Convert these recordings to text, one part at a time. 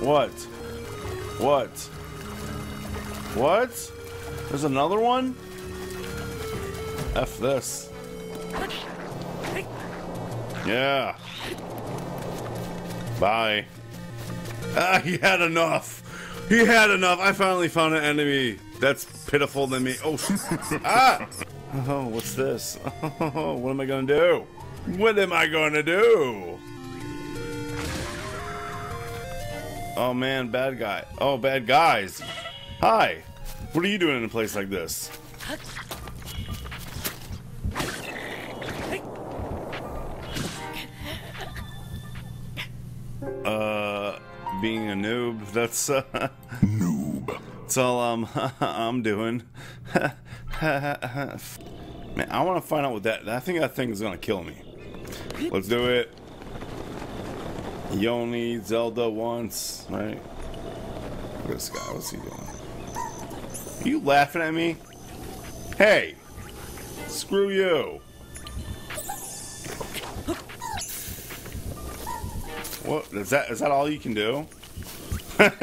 What? What? What? There's another one? F this. Yeah. Bye. Ah, he had enough. He had enough. I finally found an enemy that's pitiful than me. Oh, ah! Oh, what's this? Oh, what am I gonna do? What am I gonna do? Oh man, bad guy. Oh, bad guys. Hi. What are you doing in a place like this? Uh, being a noob. That's uh, Noob. that's all I'm I'm doing. Man, I want to find out what that. I think that thing is gonna kill me. Let's do it. You only Zelda once, right? Look at this guy. What's he doing? Are you laughing at me? Hey, screw you. What is that? Is that all you can do?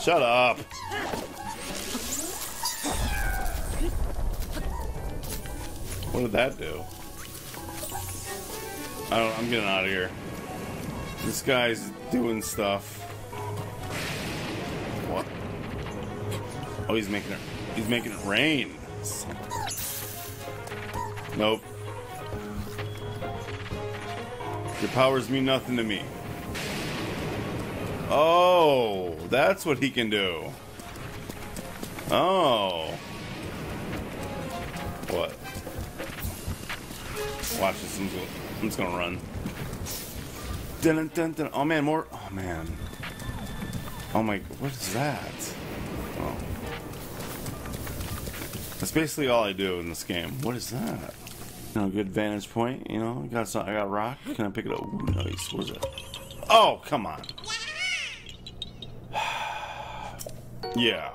Shut up. What did that do? I I'm getting out of here. This guy's doing stuff. What? Oh, he's making it. He's making it rain. Nope. Your powers mean nothing to me. Oh, that's what he can do. Oh. What? Watch this. I'm just, I'm just gonna run. Dun, dun, dun, dun. Oh man, more. Oh man. Oh my. What is that? Oh. That's basically all I do in this game. What is that? You know, good vantage point. You know, I got some, I got a rock. Can I pick it up? Ooh, nice. What is it? Oh, come on. yeah.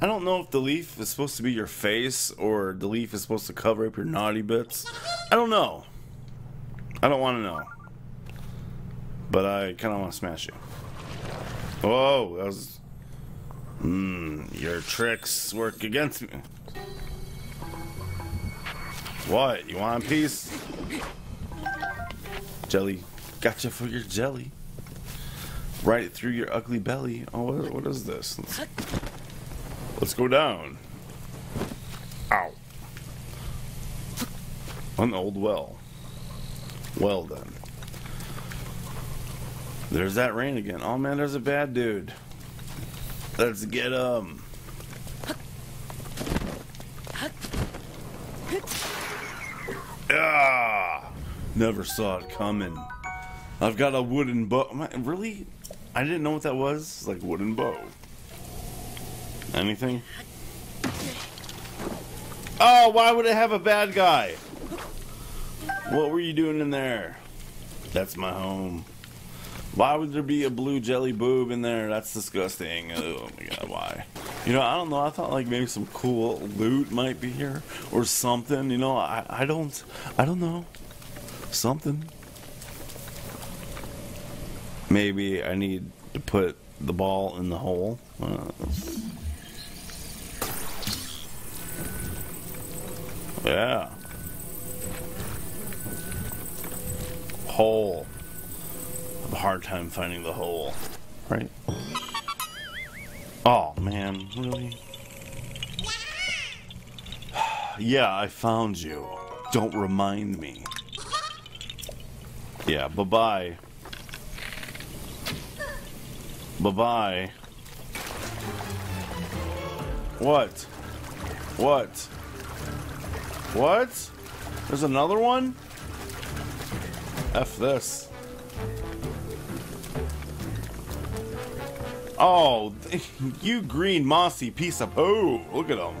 I don't know if the leaf is supposed to be your face or the leaf is supposed to cover up your naughty bits. I don't know. I don't want to know. But I kind of want to smash you. Whoa, that was. Hmm, your tricks work against me. What? You want a piece? Jelly. Gotcha for your jelly. Right through your ugly belly. Oh, what, what is this? Let's, let's go down. Ow. An old well. Well done. There's that rain again. Oh man, there's a bad dude. Let's get him. Ah! Never saw it coming. I've got a wooden bow. Really? I didn't know what that was. It's like wooden bow. Anything? Oh, why would it have a bad guy? What were you doing in there? That's my home. Why would there be a blue jelly boob in there? That's disgusting. Oh my god, why? You know, I don't know. I thought like maybe some cool loot might be here or something. You know, I, I don't I don't know. Something. Maybe I need to put the ball in the hole. Uh, yeah. Hole. I have a hard time finding the hole. Right? Oh man, really? yeah, I found you. Don't remind me. Yeah, bye bye. Bye bye. What? What? What? There's another one? F this. Oh, you green mossy piece of poo. Look at him.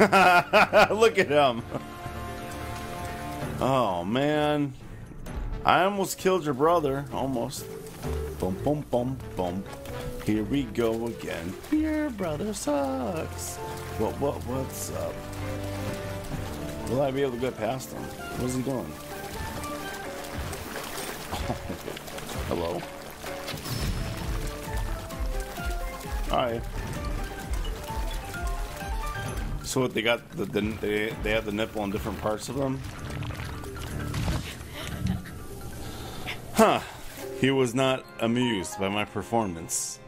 Look at him. Oh, man. I almost killed your brother. Almost. Boom, boom, boom, boom. Here we go again. Your brother sucks. What, what, what's up? Will I be able to get past him? What is he doing? Hello? Alright. So what, they got the, the they, they have the nipple on different parts of them? Huh. He was not amused by my performance.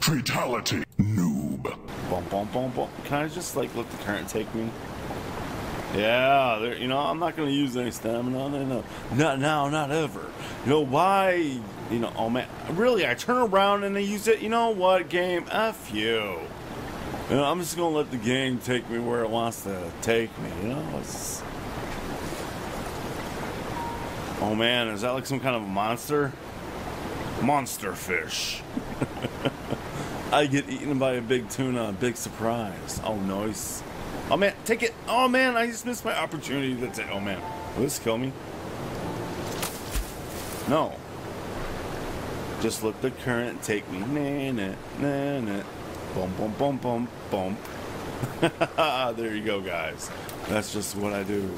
Fatality, noob. Bum, bum, bum, bum. Can I just like let the current take me? Yeah, you know, I'm not gonna use any stamina. No, no, not now, not ever. You know why? You know, oh man, really? I turn around and I use it. You know what? Game, f you. You know, I'm just gonna let the game take me where it wants to take me. You know, it's. Oh man, is that like some kind of monster? Monster fish. I get eaten by a big tuna. Big surprise. Oh, nice. Oh, man. Take it. Oh, man. I just missed my opportunity to take. Oh, man. Will this kill me? No. Just let the current take me. Nah, nah, nah, nah. Boom, boom, boom, boom, boom. there you go, guys. That's just what I do.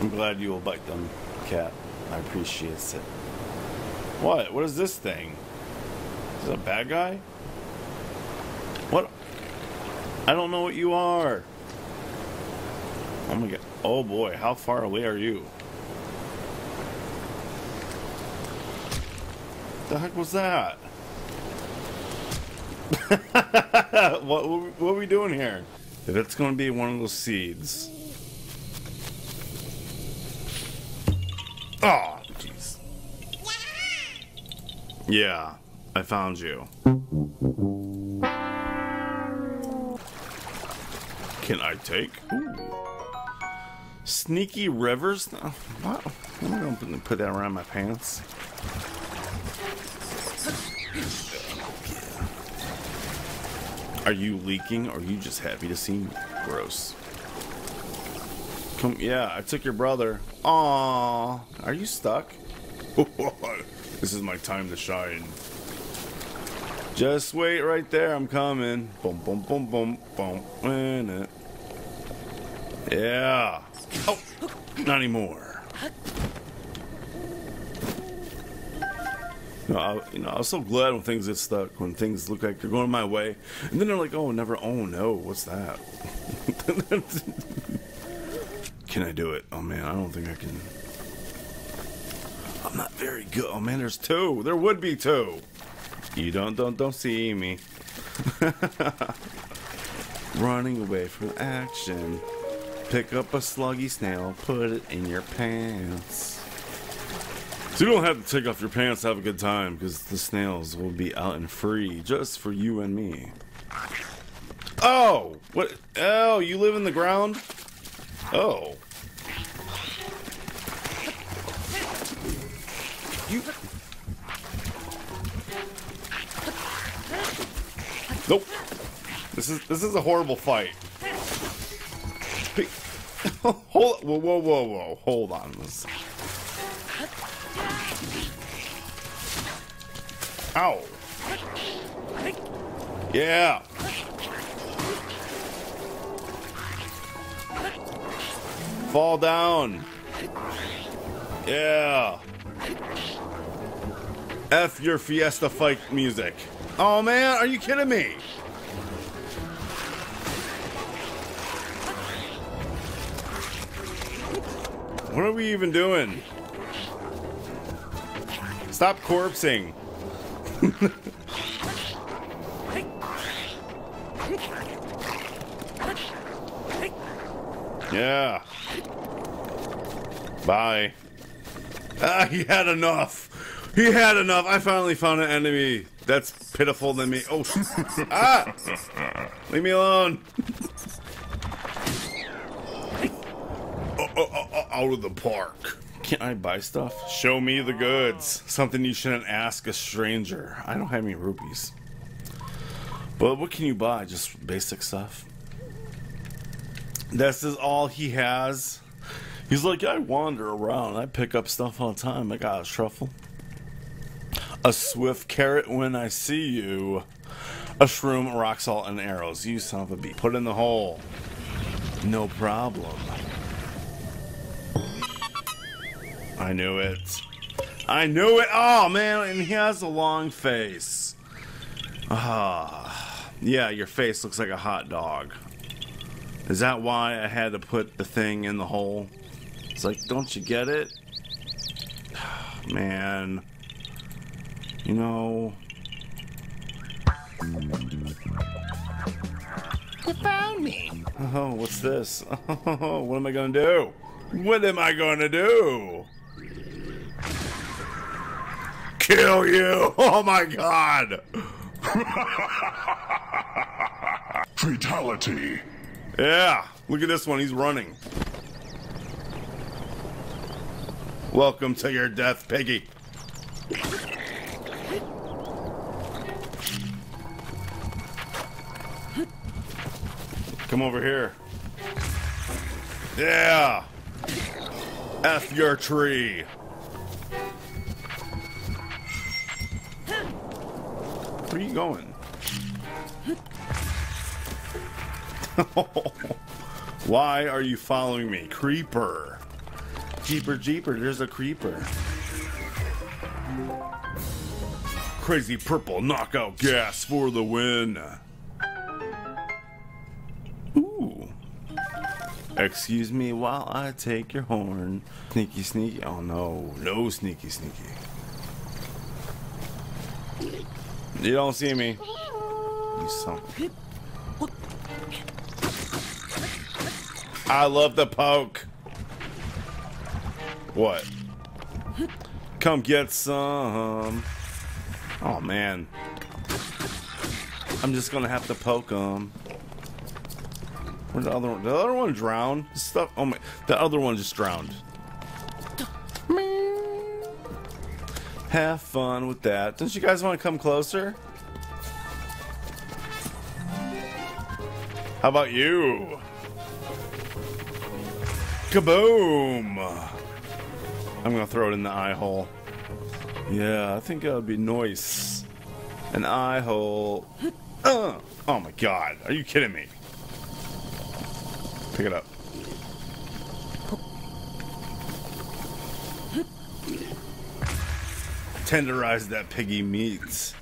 I'm glad you will bite them, cat. I appreciate it. What? What is this thing? Is it a bad guy? I don't know what you are. Oh my god. Oh boy, how far away are you? The heck was that? what, what, what are we doing here? If it's going to be one of those seeds. Oh, jeez. Yeah, I found you. Can I take? Ooh. Sneaky rivers? Oh, what? I'm going to put that around my pants. Are you leaking or are you just happy to see me? Gross. Come, yeah, I took your brother. Aww. Are you stuck? this is my time to shine. Just wait right there, I'm coming. Boom, boom, boom, boom, boom. Yeah. Oh, not anymore. No, I, you know, I was so glad when things get stuck, when things look like they're going my way, and then they're like, "Oh, never! Oh no, what's that?" can I do it? Oh man, I don't think I can. I'm not very good. Oh man, there's two. There would be two. You don't don't don't see me. Running away from action. Pick up a sluggy snail, put it in your pants. So you don't have to take off your pants to have a good time because the snails will be out and free just for you and me. Oh! What? Oh, you live in the ground? Oh. You. Nope. This is this is a horrible fight. Hold. Whoa, whoa, whoa, whoa. Hold on. Ow. Yeah. Fall down. Yeah. F your Fiesta fight music. Oh man, are you kidding me? What are we even doing? Stop corpsing. yeah. Bye. Ah, he had enough. He had enough. I finally found an enemy that's pitiful than me. Oh, ah! Leave me alone. oh, oh, oh, out of the park. Can I buy stuff? Show me the goods. Something you shouldn't ask a stranger. I don't have any rupees. But what can you buy? Just basic stuff. This is all he has. He's like, I wander around. I pick up stuff all the time. I got a truffle. A swift carrot when I see you. A shroom, rock salt, and arrows. You son of a bee. Put in the hole. No problem. I knew it. I knew it. Oh man, and he has a long face. Ah, yeah, your face looks like a hot dog. Is that why I had to put the thing in the hole? It's like, don't you get it? Man. You know. You found me. Oh, what's this? Oh, what am I gonna do? What am I gonna do? Kill you! Oh my god! Fatality. Yeah, look at this one. He's running. Welcome to your death, Piggy. Come over here. Yeah. F your tree. Where are you going? Why are you following me? Creeper. Jeeper, jeeper, there's a creeper. Crazy purple knockout gas for the win. Excuse me while I take your horn. Sneaky, sneaky. Oh no, no sneaky, sneaky. You don't see me. You. I love the poke. What? Come get some. Oh man. I'm just gonna have to poke him. Where's the other one? The other one drowned. Stuff. Oh my. The other one just drowned. Have fun with that. Don't you guys want to come closer? How about you? Kaboom! I'm gonna throw it in the eye hole. Yeah, I think that would be nice. An eye hole. Uh, oh my god, are you kidding me? Pick it up. Tenderize that piggy meat.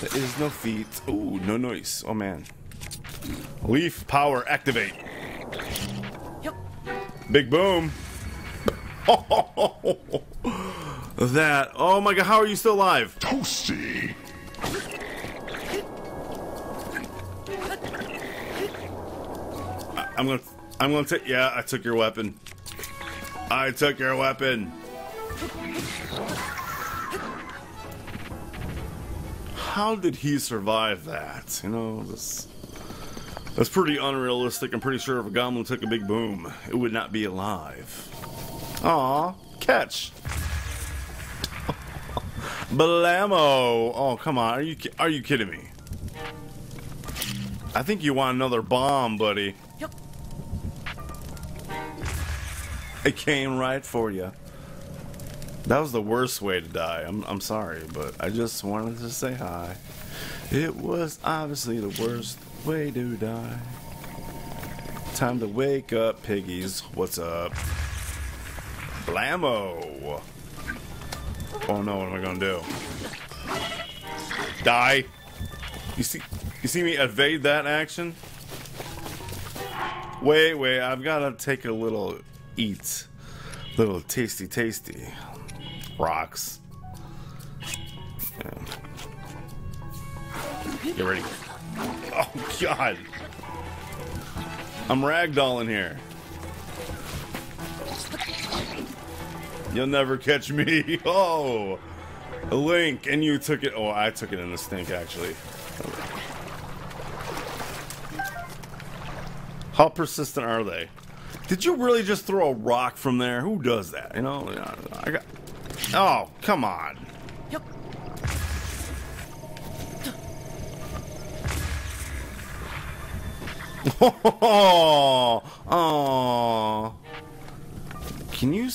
There is no feet. Ooh, no noise. Oh man. Leaf power activate. Yep. Big boom. that. Oh my god, how are you still alive? Toasty. I- I'm gonna. I'm gonna take. Yeah, I took your weapon. I took your weapon. How did he survive that? You know, this. That's pretty unrealistic. I'm pretty sure if a goblin took a big boom, it would not be alive. Aw, catch. Blammo! Oh, come on. Are you are you kidding me? I think you want another bomb, buddy. It came right for you. That was the worst way to die. I'm I'm sorry, but I just wanted to say hi. It was obviously the worst way to die. Time to wake up, piggies. What's up? Blammo! Oh no, what am I gonna do? Die! You see you see me evade that action? Wait, wait, I've gotta take a little eat. Little tasty tasty. Rocks. Get ready. Oh god. I'm ragdolling here. You'll never catch me. Oh. Link and you took it. Oh, I took it in the stink actually. How persistent are they? Did you really just throw a rock from there? Who does that? You know, I got. Oh, come on. Oh, oh. Can you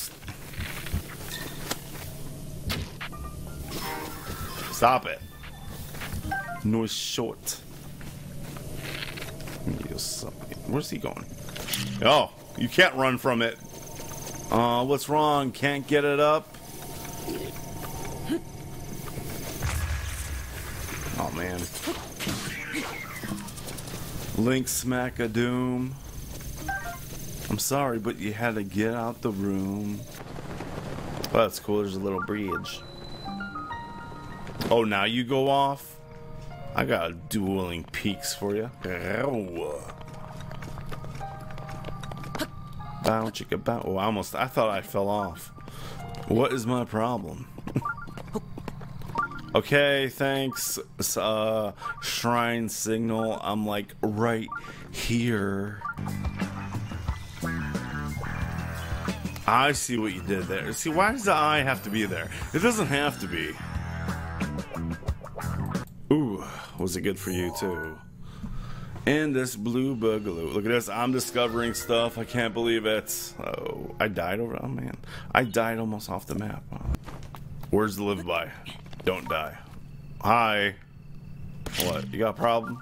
stop it? Noise short. Where's he going? Oh, you can't run from it. Uh, what's wrong? Can't get it up? Oh, man. Link smack a doom. I'm sorry, but you had to get out the room. Oh, that's cool. There's a little bridge. Oh, now you go off? I got dueling peaks for you. Bow chicka bow. Oh, I almost. I thought I fell off. What is my problem? okay, thanks, uh, shrine signal. I'm like right here. I see what you did there. See, why does the eye have to be there? It doesn't have to be. Ooh, was it good for you too? And this blue boogaloo. Look at this. I'm discovering stuff. I can't believe it. Oh, I died over. Oh man, I died almost off the map. Words to live by. Don't die. Hi. What? You got a problem?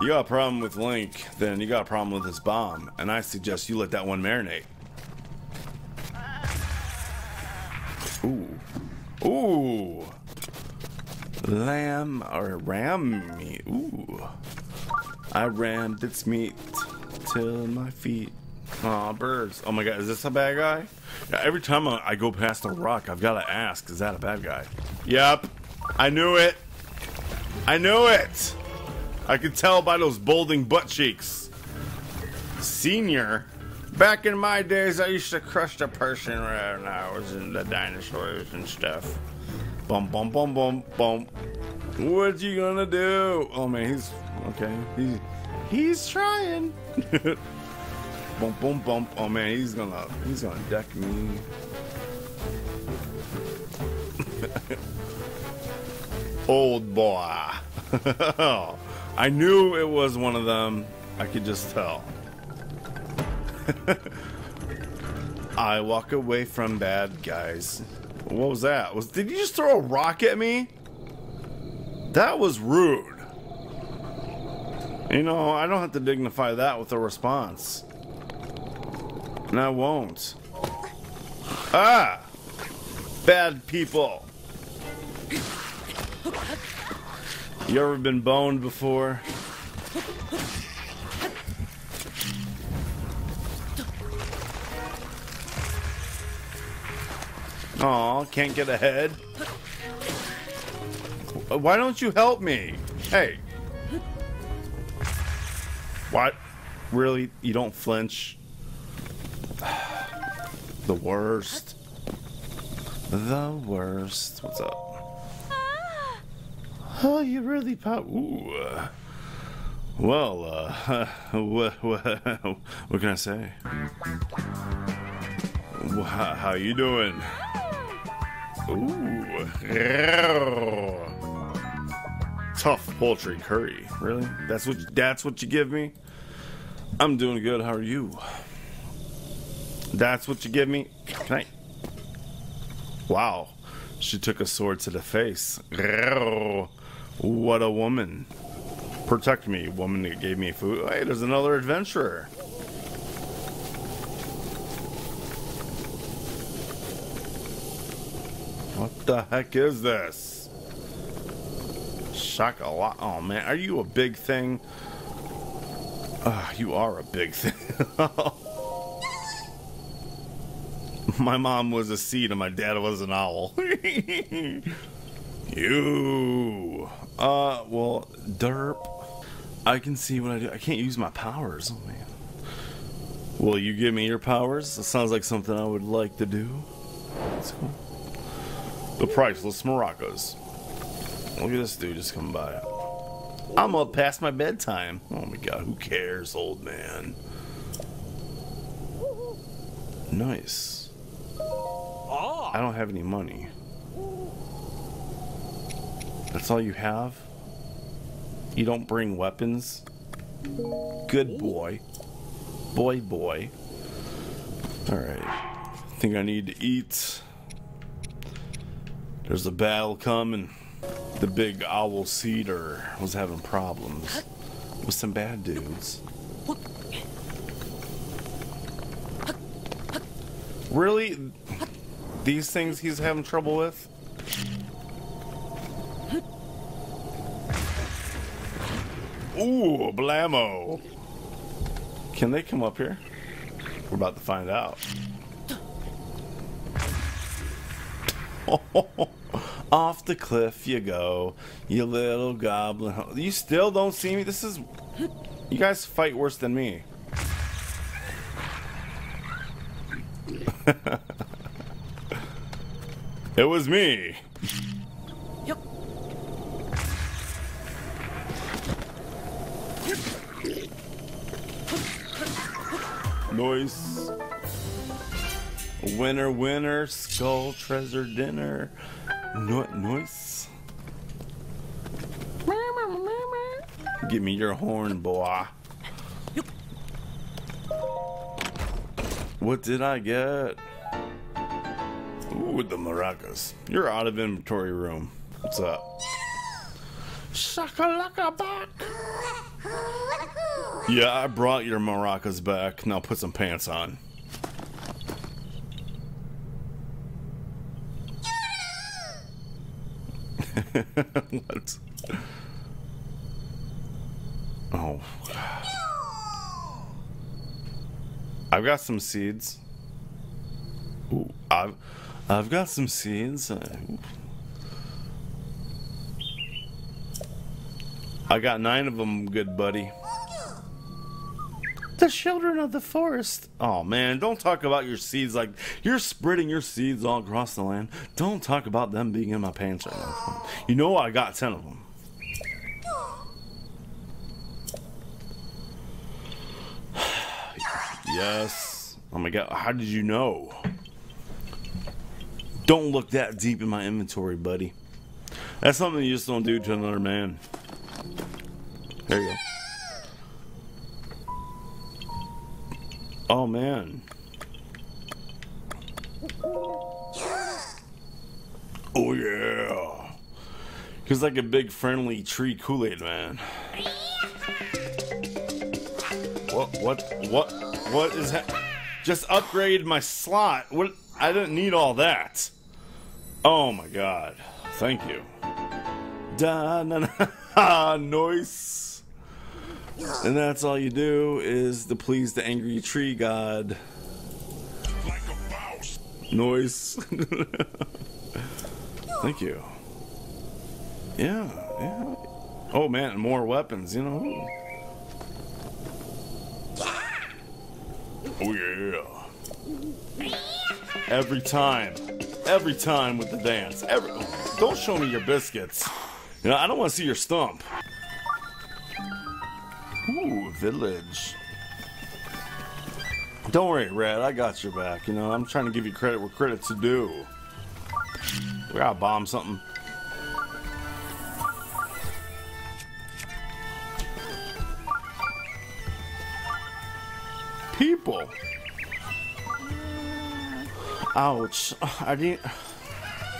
You got a problem with Link, then you got a problem with this bomb, and I suggest you let that one marinate. Ooh. Ooh. Lamb or ram meat. Ooh. I rammed its meat till my feet. Aw, birds. Oh my god, is this a bad guy? Yeah, every time I go past a rock, I've got to ask, is that a bad guy? Yep. I knew it. I knew it. I could tell by those balding butt cheeks. Senior? Back in my days, I used to crush the person when I was in the dinosaurs and stuff. Bum, bum, bum, bum, bum. What you gonna do? Oh man, he's okay. He's he's trying. bump, bump, bump. Oh man, he's gonna he's gonna deck me. Old boy. I knew it was one of them. I could just tell. I walk away from bad guys. What was that? Was did you just throw a rock at me? That was rude. You know, I don't have to dignify that with a response. And I won't. Ah! Bad people. You ever been boned before? Aw, can't get ahead. Why don't you help me? Hey. What? Really? You don't flinch? The worst. The worst. What's up? Oh, you really pop. Ooh. Well, uh, what, what, what can I say? How, how you doing? Ooh. Tough poultry curry. Really? That's what that's what you give me? I'm doing good. How are you? That's what you give me? Can I Wow. She took a sword to the face. What a woman. Protect me, woman that gave me food. Hey, there's another adventurer. What the heck is this? Lot. Oh man, are you a big thing? Uh, you are a big thing. my mom was a seed and my dad was an owl. you. Uh, well, derp. I can see what I do. I can't use my powers. Oh man. Will you give me your powers? That sounds like something I would like to do. That's cool. The priceless maracas. Look at this dude just come by. I'm up past my bedtime. Oh my god, who cares, old man? Nice. Ah. I don't have any money. That's all you have? You don't bring weapons? Good boy. Boy, boy. Alright. I think I need to eat. There's a battle coming. The big owl cedar was having problems. with some bad dudes. Really? These things he's having trouble with? Ooh, blammo. Can they come up here? We're about to find out. Oh, Off the cliff you go, you little goblin. You still don't see me? This is. You guys fight worse than me. it was me. Noise. Winner, winner, skull treasure dinner. No noise. Give me your horn, boy. What did I get? Ooh, the maracas. You're out of inventory room. What's up? Shakalaka back. Yeah, I brought your maracas back. Now put some pants on. what? Oh. I've got some seeds. Ooh, I've I've got some seeds. I got nine of them, good buddy. The children of the forest. Oh man, don't talk about your seeds like you're spreading your seeds all across the land. Don't talk about them being in my pants right now. You know I got ten of them. yes. Oh my god, how did you know? Don't look that deep in my inventory, buddy. That's something you just don't do to another man. There you go. Oh man. Oh yeah. He's like a big friendly tree Kool-Aid man. What what what what is that? Just upgrade my slot. What I didn't need all that. Oh my god. Thank you. Da na na noise. And that's all you do is to please the angry tree god. Like a mouse. Noise. Thank you. Yeah, yeah. Oh man, more weapons, you know. Oh yeah. Every time. Every time with the dance. Every don't show me your biscuits. You know, I don't want to see your stump. Ooh, village. Don't worry, Red. I got your back. You know, I'm trying to give you credit where credit's due. We gotta bomb something. People. Ouch. I didn't.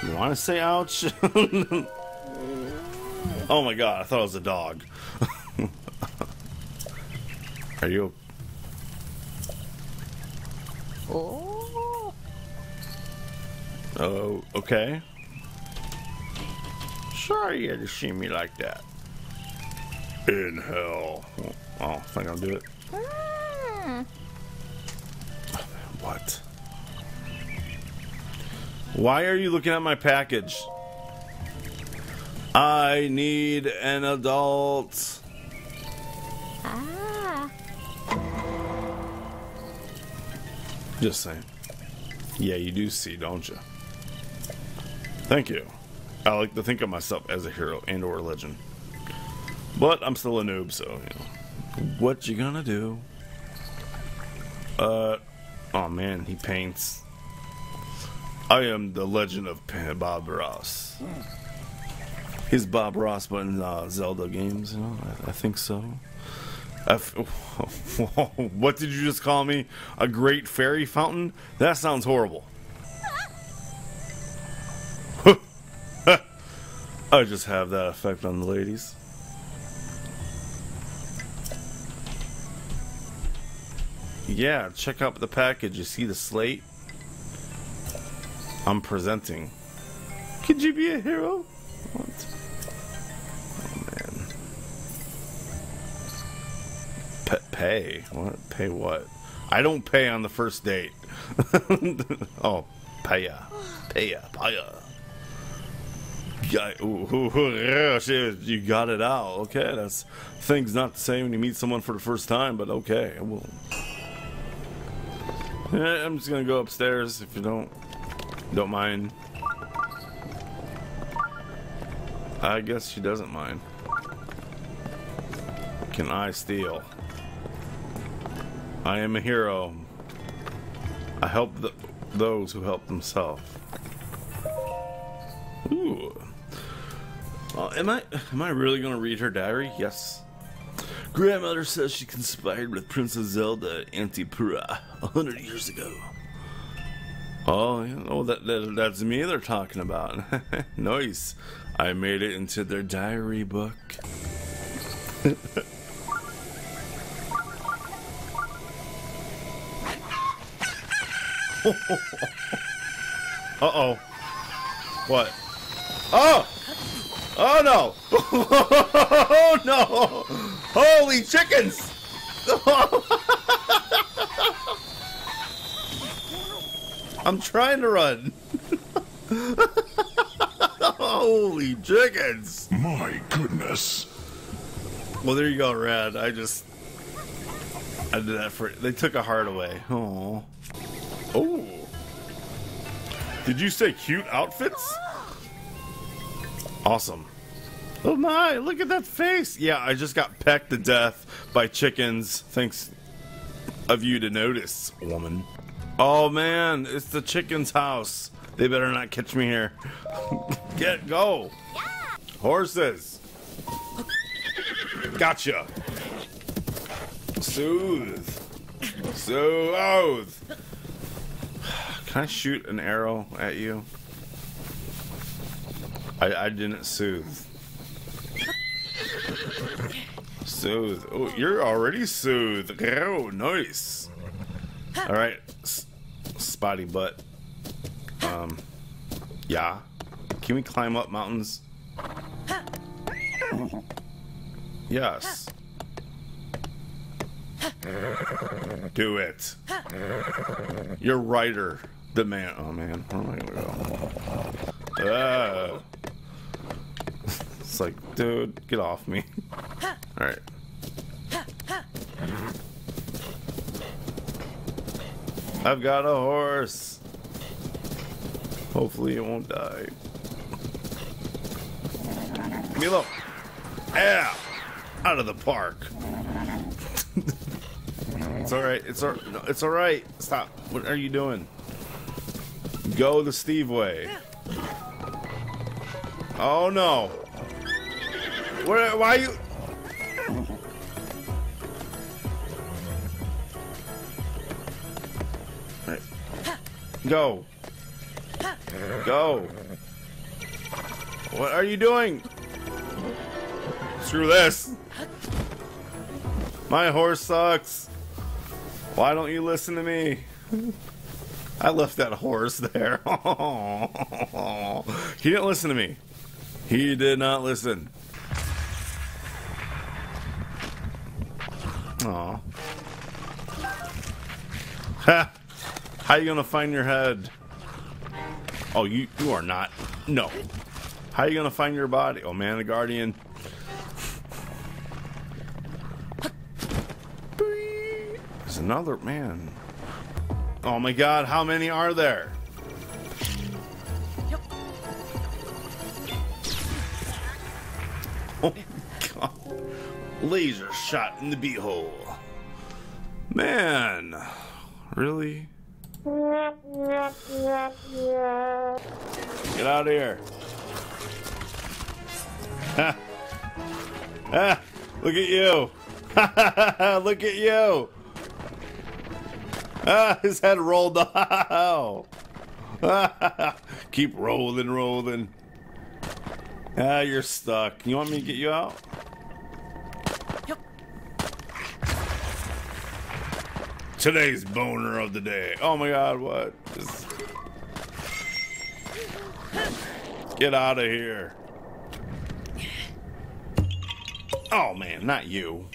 You want to say ouch? oh my god, I thought it was a dog. Are you? Oh. Oh, okay. Sorry you had to see me like that. In hell. Oh, I think I'll do it. Hmm. What? Why are you looking at my package? I need an adult. Ah. Just saying. Yeah, you do see, don't you? Thank you. I like to think of myself as a hero and or a legend. But I'm still a noob, so, you know. What you gonna do? Uh, oh man, he paints. I am the legend of Bob Ross. He's Bob Ross, but in uh, Zelda games, you know? I, I think so. what did you just call me? A great fairy fountain? That sounds horrible. I just have that effect on the ladies. Yeah, check out the package. You see the slate? I'm presenting. Could you be a hero? What? Pay? What? Pay what? I don't pay on the first date. oh, paya. Paya. Paya. Ooh, ooh, ooh, yeah, you got it out. Okay, that's things not the same when you meet someone for the first time, but okay. Well, yeah, I'm just gonna go upstairs if you don't don't mind. I guess she doesn't mind. Can I steal? I am a hero. I help the, those who help themselves. Ooh. Uh, am I am I really gonna read her diary? Yes. Grandmother says she conspired with Princess Zelda Antipura a hundred years ago. Oh, oh, that, that that's me they're talking about. nice. I made it into their diary book. uh oh. What? Oh! Oh no! oh no! Holy chickens! I'm trying to run. Holy chickens! My goodness. Well, there you go, Rad. I just. I did that for. They took a heart away. Oh. Did you say cute outfits? Awesome. Oh my, look at that face. Yeah, I just got pecked to death by chickens. Thanks of you to notice, woman. Oh man, it's the chicken's house. They better not catch me here. Get go. Horses. Gotcha. Soothe. Soothe. Can I shoot an arrow at you? I, I didn't soothe. Soothe. Oh, you're already soothed. Oh, nice. All right, S- spotty butt. Um, yeah. Can we climb up mountains? Yes. Do it. You're righter. The man. Oh man, where am I gonna go? Ah. It's like, dude, get off me. All right. I've got a horse. Hopefully it won't die. Milo. Yeah. Out of the park. it's all right. It's all. No, it's all right. Stop. What are you doing? Go the Steve way. Oh no. Where? Why you? Go. Go. What are you doing? Screw this. My horse sucks. Why don't you listen to me? I left that horse there. he didn't listen to me. He did not listen. Aw. Ha! How you gonna find your head? Oh, you you are not. No. How you gonna find your body? Oh man, the guardian. There's another man. Oh my god, how many are there? Oh god. Laser shot in the beehole. Man. Really? Get out of here. Ha. Ah, look at you. look at you. Ah, his head rolled out. Keep rolling, rolling. Ah, you're stuck. You want me to get you out? Yep. Today's boner of the day. Oh my god, what? Just... Get out of here. Oh man, not you.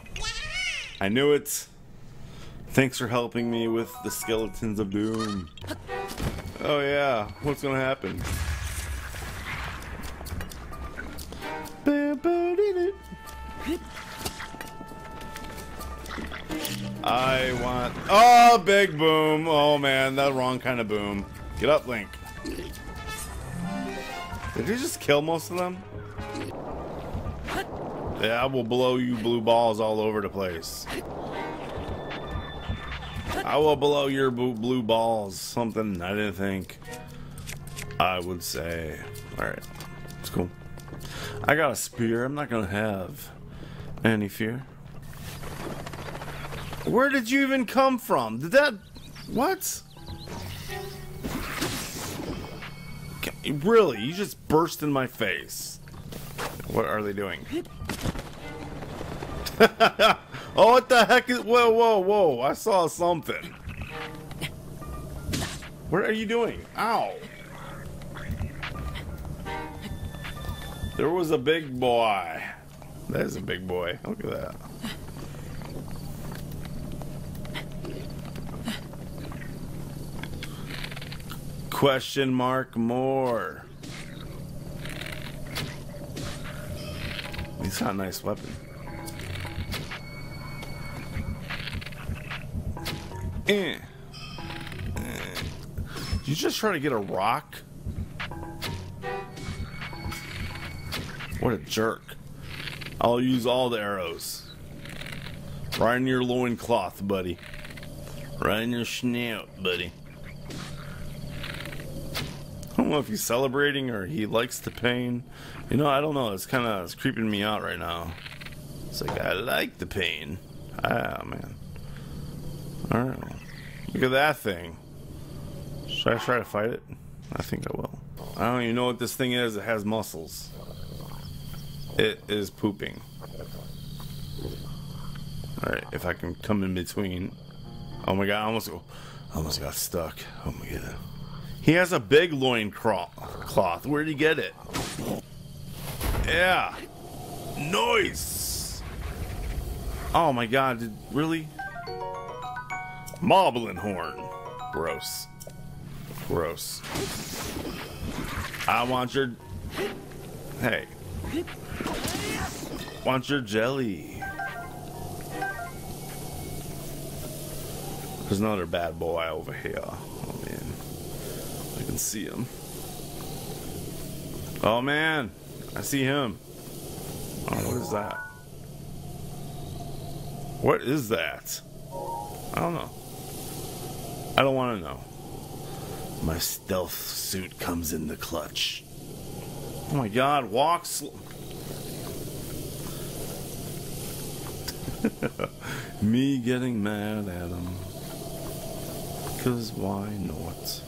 I knew it. Thanks for helping me with the skeletons of doom. Oh yeah, what's gonna happen? I want. Oh, big boom. Oh man, that wrong kind of boom. Get up, Link. Did you just kill most of them? Yeah, I will blow you blue balls all over the place. I will blow your blue balls. Something I didn't think I would say. Alright, it's cool. I got a spear. I'm not gonna have any fear. Where did you even come from? Did that... What? Really? You just burst in my face. What are they doing? oh, what the heck is... Whoa, whoa, whoa. I saw something. What are you doing? Ow. There was a big boy. That is a big boy. Look at that. Question mark more. He's got a nice weapon. Eh. Eh. You just try to get a rock? What a jerk. I'll use all the arrows. Right in your loincloth, buddy. Right in your snout, buddy. I don't know if he's celebrating or he likes the pain. You know, I don't know. It's kind of creeping me out right now. It's like I like the pain. Ah, man. All right. Look at that thing. Should I try to fight it? I think I will. I don't even know what this thing is. It has muscles. It is pooping. Alright, if I can come in between. Oh my god, I almost, almost got stuck. Oh my god. He has a big loin cloth. Where'd he get it? Yeah. Nice. Oh my god, did, really? Moblin horn. Gross. Gross. I want your... Hey. Want your jelly. There's another bad boy over here. Oh man. I can see him. Oh man. I see him. Oh, what is that? What is that? I don't know. I don't want to know. My stealth suit comes in the clutch. Oh my god, walk slow. Me getting mad at him. Because why not?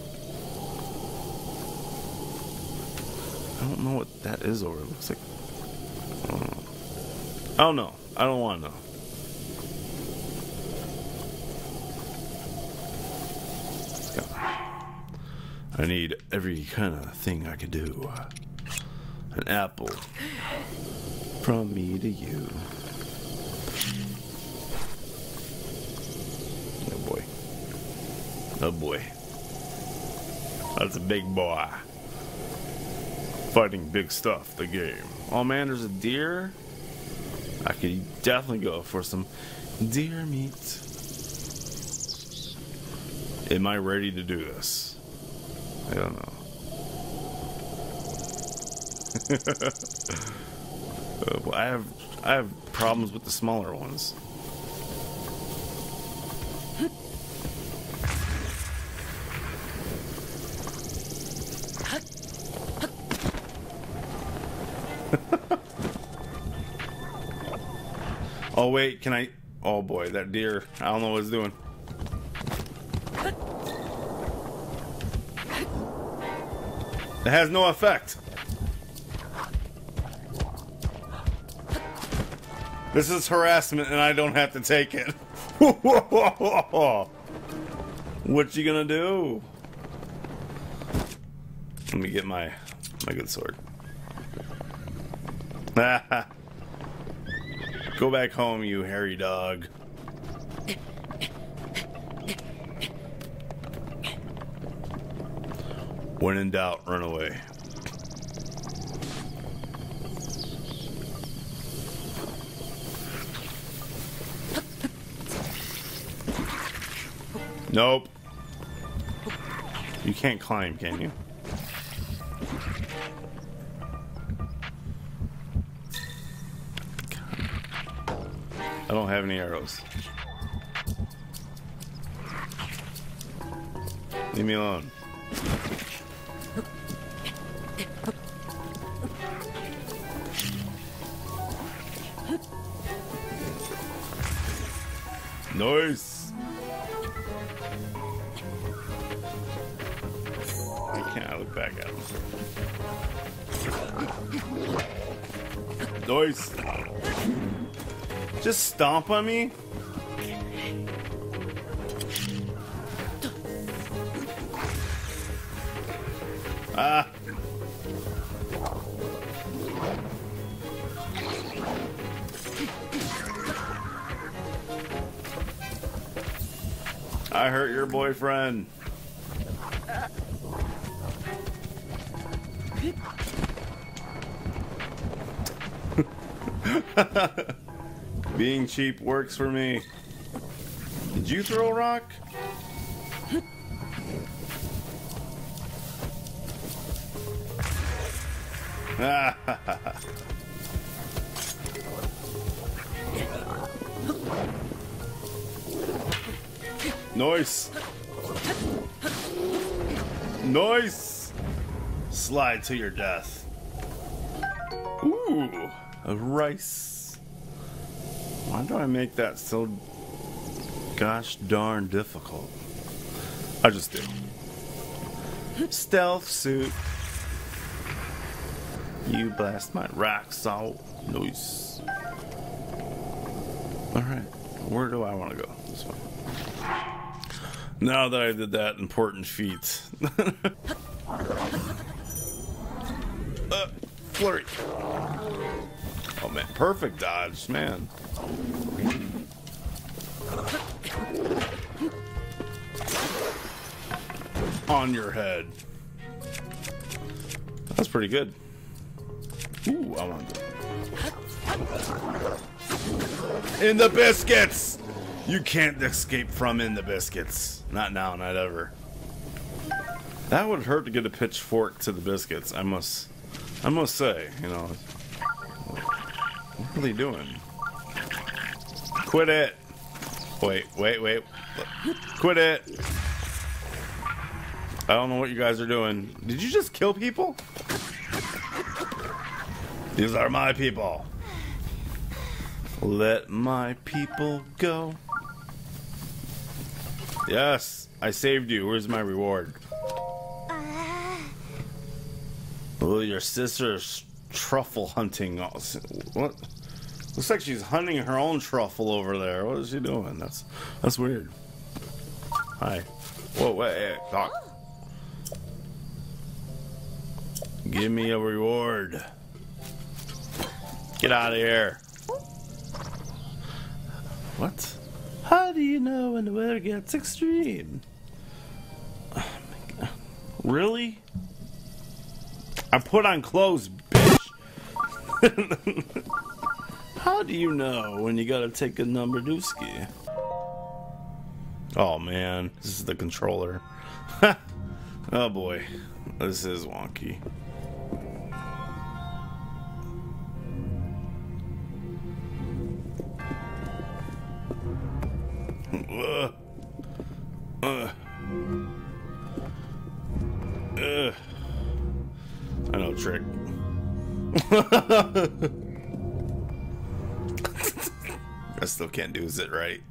I don't know what that is or it looks like. I don't know. I don't know. I don't want to know. I need every kind of thing I could do. An apple. From me to you. Oh boy. Oh boy. That's a big boy. Fighting big stuff, the game. Oh man, there's a deer. I could definitely go for some deer meat. Am I ready to do this? I don't know. uh, well, I have I have problems with the smaller ones. oh wait, can I? Oh boy, that deer! I don't know what it's doing. It has no effect. This is harassment and I don't have to take it. What you gonna do? Let me get my my good sword. Go back home, you hairy dog. When in doubt, run away. Nope. You can't climb, can you? I don't have any arrows. Leave me alone. Nice. I can't look back at him. Nice. Just stomp on me? Boyfriend. Being cheap works for me. Did you throw a rock? To your death. Ooh, a rice. Why do I make that so gosh darn difficult? I just do. Stealth suit. You blast my rocks out. Nice. Alright, where do I want to go? This. Now that I did that important feat. flurry. Oh man, perfect dodge, man. On your head. That's pretty good. Ooh, I want to. In the biscuits! You can't escape from in the biscuits. Not now, not ever. That would hurt to get a pitchfork to the biscuits. I must, I must say, you know. What are they doing? Quit it! Wait, wait, wait. Quit it! I don't know what you guys are doing. Did you just kill people? These are my people. Let my people go. Yes, I saved you. Where's my reward? Oh, your sister's truffle hunting. What? Looks like she's hunting her own truffle over there. What is she doing? That's that's weird. Hi. Whoa, wait, hey, talk. Give me a reward. Get out of here. What? How do you know when the weather gets extreme? Oh really? I put on clothes, bitch. How do you know when you gotta take a number dooski? Oh man, this is the controller. oh boy, this is wonky. Still can't do is it right.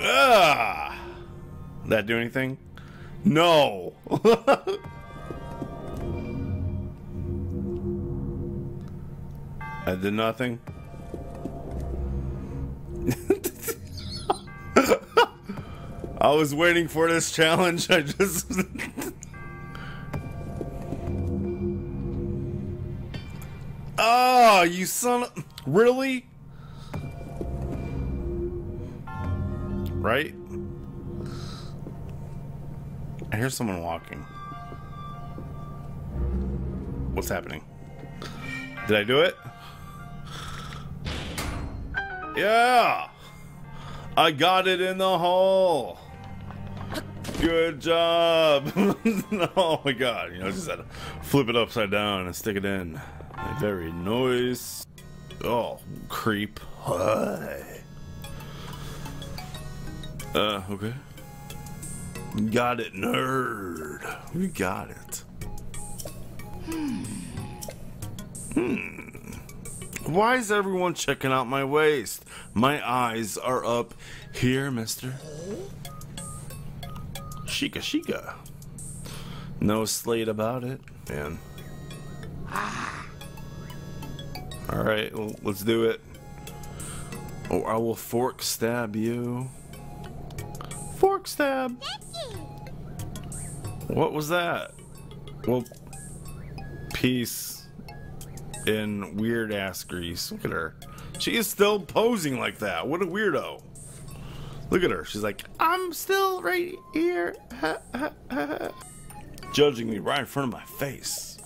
ah! That do anything? No. I did nothing. I was waiting for this challenge. I just. Oh, you son of. Really? Right? I hear someone walking. What's happening? Did I do it? Yeah! I got it in the hole! Good job! oh my god, you know, just had to flip it upside down and stick it in. Very noise. Oh, creep. Uh, okay. Got it, nerd. We got it. Hmm. Why is everyone checking out my waist? My eyes are up here, mister. Sheikah Sheikah. No slate about it, man. Alright, let's do it. Or I will fork stab you. Fork stab! What was that? Well, peace in weird ass grease. Look at her. She is still posing like that. What a weirdo. Look at her. She's like, I'm still right here. Judging me right in front of my face.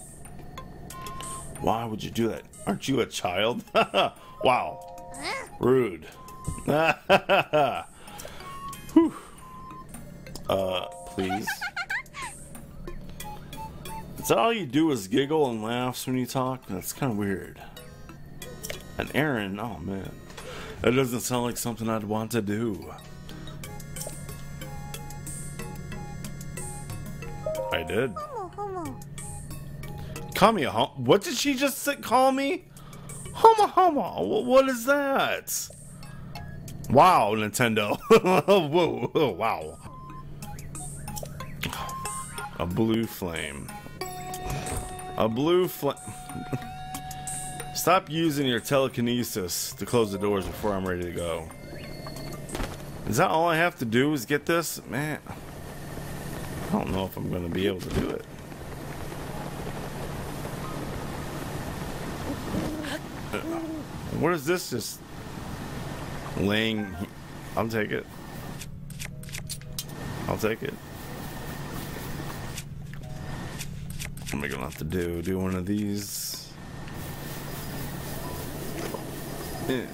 Why would you do that? Aren't you a child? wow. Rude. Uh, please. Is that all you do is giggle and laughs when you talk? That's kind of weird. And Aaron, oh man. That doesn't sound like something I'd want to do. I did. Call me a hom- What did she just say, call me? Homo homo. What is that? Wow, Nintendo. whoa, whoa, wow. A blue flame. A blue flame. Stop using your telekinesis to close the doors before I'm ready to go. Is that all I have to do is get this? Man, I don't know if I'm going to be able to do it. What is this just laying? I'll take it. I'll take it. What am I gonna have to do? Do one of these? Eh.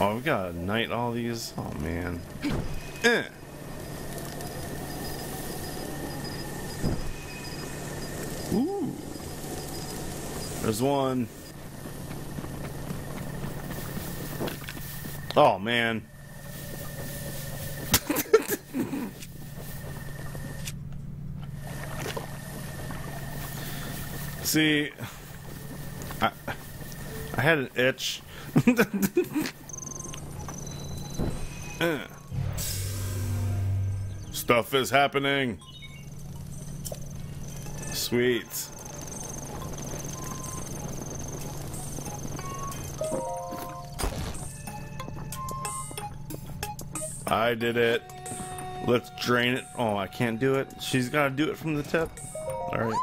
Oh, we gotta knight all these? Oh, man. Eh. Ooh. There's one. Oh, man. See, I, I had an itch. Eh. Stuff is happening. Sweet. I did it. Let's drain it. Oh, I can't do it. She's got to do it from the tip. All right.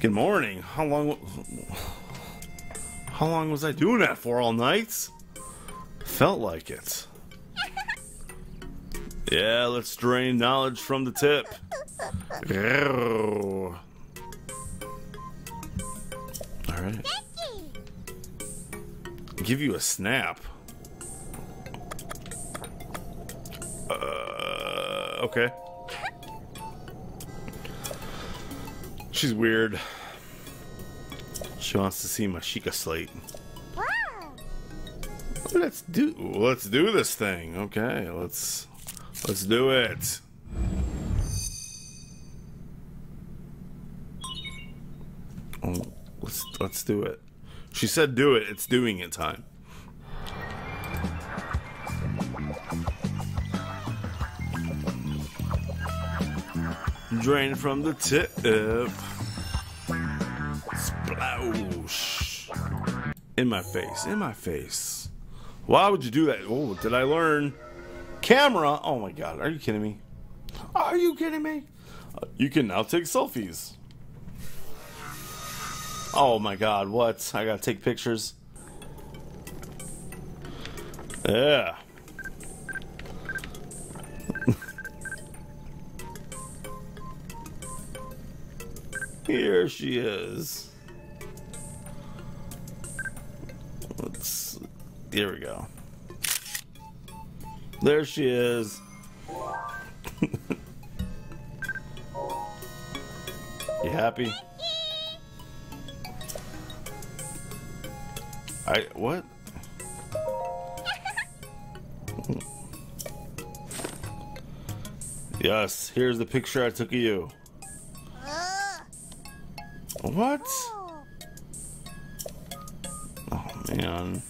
Good morning. How long? How long was I doing that for? All night? Felt like it. Yeah, let's drain knowledge from the tip. Ew. All right. Give you a snap. Okay. She's weird. She wants to see my Sheikah slate. Let's do let's do this thing. Okay, let's let's do it. Oh, let's let's do it. She said do it. It's doing it time. Drain from the tip. Sploosh. In my face. In my face. Why would you do that? Oh, did I learn? Camera. Oh my god. Are you kidding me? Are you kidding me? Uh, you can now take selfies. Oh my god. What? I gotta take pictures. Yeah. Here she is. Let's. Here we go. There she is. you happy? I what? Yes, here's the picture I took of you. What? Oh man.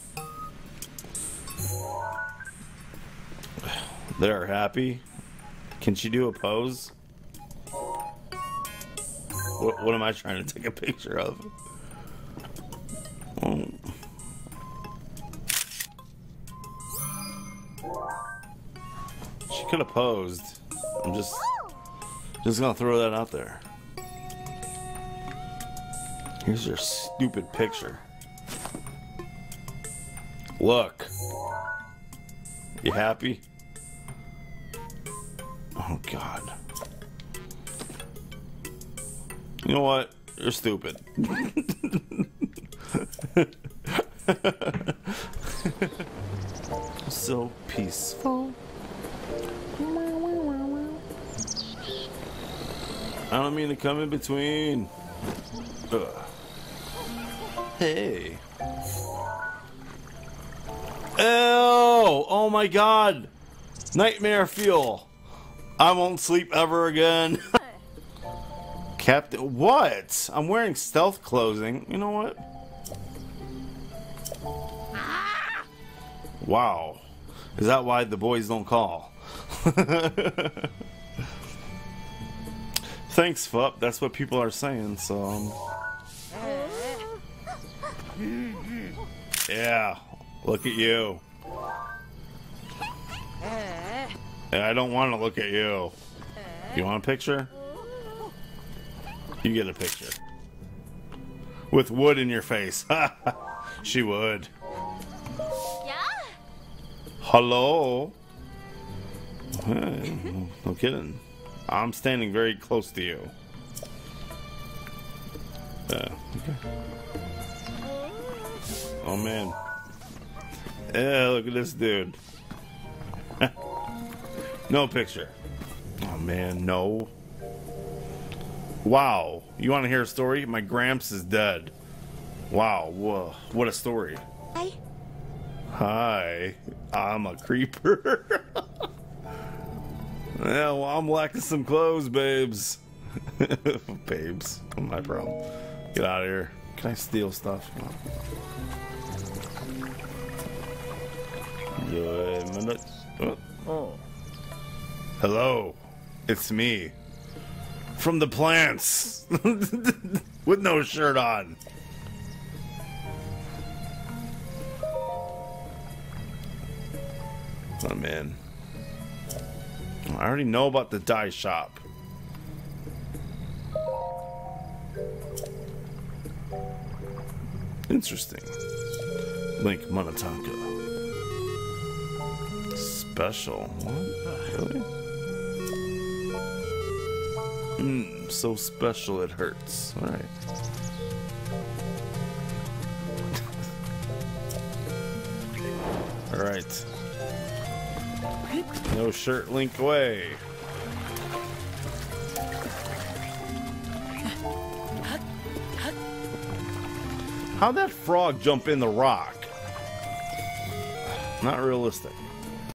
They're happy. Can she do a pose? What, what am I trying to take a picture of? Oh. She could have posed. I'm just just gonna throw that out there. Here's your stupid picture. Look. You happy? Oh god. You know what? You're stupid. so peaceful. I don't mean to come in between. Ugh. Hey. Ew! Oh my god! Nightmare fuel. I won't sleep ever again. Captain, what? I'm wearing stealth clothing. You know what? Wow. Is that why the boys don't call? Thanks, Fup. That's what people are saying, so. Um, Yeah, look at you. I don't want to look at you. You want a picture? You get a picture. With wood in your face. she would. Yeah? Hello? Hey, no kidding. I'm standing very close to you. Uh, okay. Oh man. Yeah, look at this dude. no picture. Oh man, no. Wow. You want to hear a story? My Gramps is dead. Wow. Whoa. What a story. Hi. Hi. I'm a creeper. yeah, well, I'm lacking some clothes, babes. babes. My problem. Get out of here. Can I steal stuff? Good eh, minute. Oh. Oh. Hello. It's me. From the plants. With no shirt on. Oh man. I already know about the dye shop. Interesting. Link Monotanka. Special. What? Mmm, so special it hurts. Alright. Alright. No shirt link away. How'd that frog jump in the rock? Not realistic.